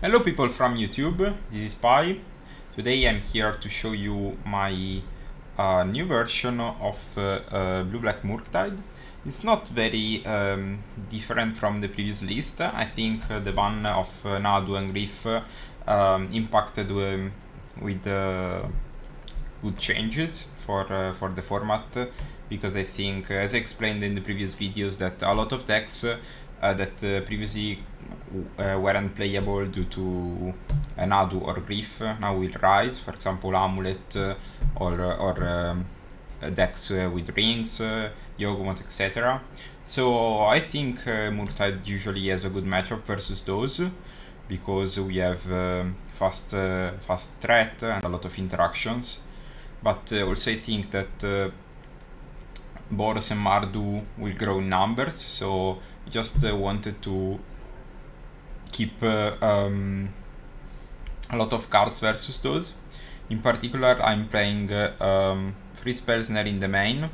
Hello people from YouTube, this is Pi. Today I'm here to show you my uh, new version of uh, uh, Blue Black Murktide. It's not very um, different from the previous list. I think uh, the ban of uh, Nadu and Grief um, impacted um, with uh, good changes for, for the format because I think, as I explained in the previous videos, that a lot of decks that previously uh, weren't playable due to an Nadu or Grief now will rise, for example Amulet uh, or, or um, decks uh, with rings, uh, Yawgmoth, etc. So I think uh, usually has a good matchup versus those because we have um, fast, uh, fast threat and a lot of interactions. But uh, also I think that uh, Boros and Mardu will grow in numbers, so just wanted to keep uh, um, a lot of cards versus those. In particular, I'm playing uh, um, Free Snare in the main,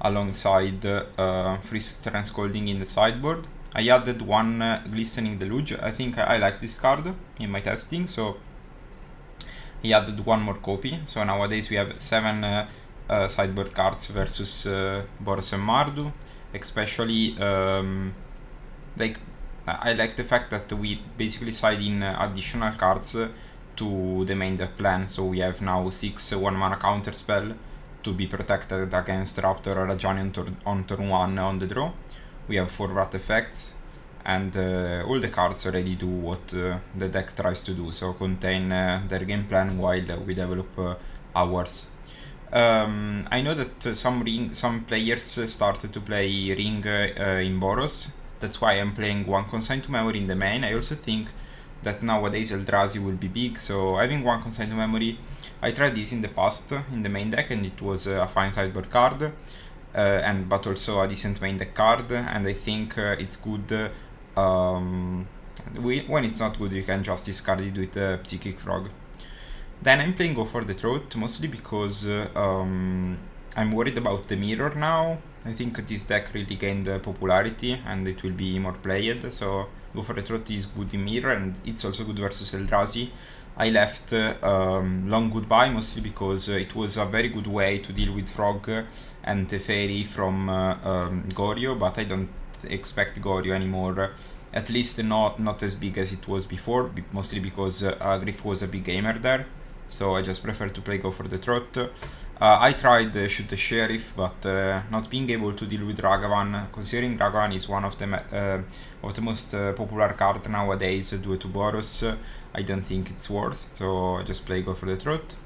alongside uh, Free Transcolding in the sideboard. I added one uh, Glistening Deluge. I think I, I like this card in my testing, so he added one more copy. So nowadays we have seven uh, uh, sideboard cards versus uh, Boros and Mardu, especially um, like I like the fact that we basically side in additional cards to the main deck plan. So we have now 6 1 mana counter spell to be protected against Raptor or Ajani on, turn, on turn 1 on the draw. We have 4 Wrath effects and uh, all the cards already do what uh, the deck tries to do, so contain uh, their game plan while we develop uh, ours. Um, I know that some ring, some players started to play Ring uh, in Boros, that's why I'm playing one consign to memory in the main. I also think that nowadays Eldrazi will be big, so having one consign to memory, I tried this in the past in the main deck and it was a fine sideboard card, uh, and but also a decent main deck card, and I think uh, it's good. Um, we, when it's not good, you can just discard it with a Psychic Frog. Then I'm playing Go for the Throat, mostly because uh, um, I'm worried about the mirror now. I think this deck really gained uh, popularity and it will be more played, so Go for the Throat is good in mirror and it's also good versus Eldrazi. I left uh, um, Long Goodbye mostly because uh, it was a very good way to deal with Frog and Teferi from uh, um, Goryo, but I don't expect Goryo anymore. At least not not as big as it was before, mostly because uh, Grief was a big gamer there. So I just prefer to play Go for the Throat. Uh, I tried uh, Shoot the Sheriff, but uh, not being able to deal with Ragavan, considering Ragavan is one of the uh, of the most uh, popular card nowadays due to Boros, I don't think it's worth, so I just play Go for the Throat.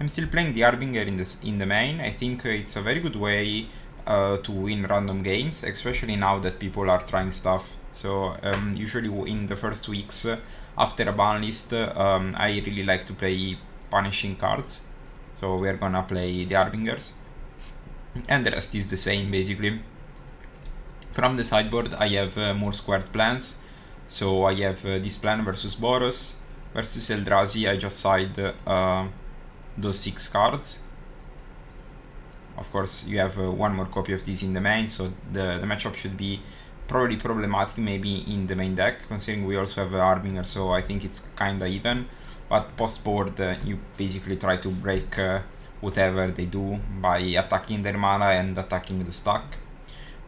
I'm still playing the Harbinger in, this, in the main, I think it's a very good way to win random games, especially now that people are trying stuff. So um, usually in the first weeks after a ban list, um, I really like to play punishing cards. So we're gonna play the Harbingers. And the rest is the same basically. From the sideboard I have uh, more squared plans. So I have uh, this plan versus Boros. Versus Eldrazi I just side uh, those 6 cards. Of course you have uh, one more copy of this in the main, so the, the matchup should be probably problematic maybe in the main deck, considering we also have a Harbinger, so I think it's kinda even but post board uh, you basically try to break uh, whatever they do by attacking their mana and attacking the stack.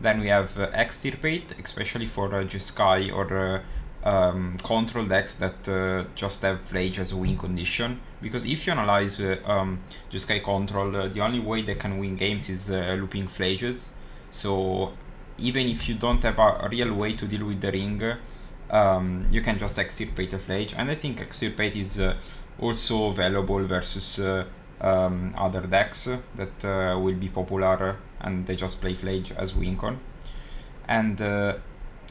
Then we have uh, Extirpate, especially for uh, Jeskai or uh, um, control decks that uh, just have Phlage as a win condition. Because if you analyze uh, um, Jeskai control, uh, the only way they can win games is looping Phlages. So even if you don't have a real way to deal with the ring, um, you can just extirpate a Phlage. And I think extirpate is uh, also valuable versus uh, um, other decks that uh, will be popular and they just play Phlage as wincon. And uh,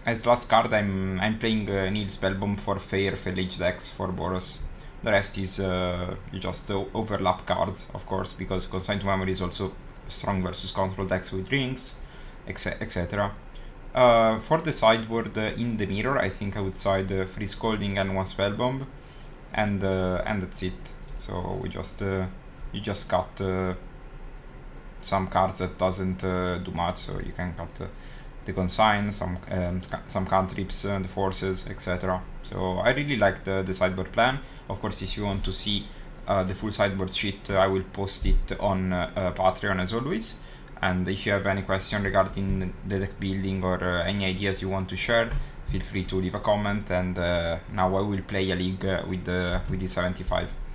as last card I'm, I'm playing uh, Nihil Spellbomb for fair Phlage decks for Boros. The rest is uh, you just overlap cards of course because Consign to memory is also strong versus control decks with rings etc uh, for the sideboard uh, in the mirror, I think I would side uh, Free Scalding and one Spellbomb, and uh, and that's it. So we just you just cut some cards that doesn't do much, so you can cut the consign, some um, some cantrips, uh, the forces, etc. So I really like the, the sideboard plan. Of course, if you want to see uh, the full sideboard sheet, uh, I will post it on uh, Patreon as always. And if you have any question regarding the deck building or uh, any ideas you want to share, feel free to leave a comment. And now I will play a league with the with the 75.